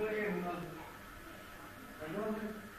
Юрьевна Алена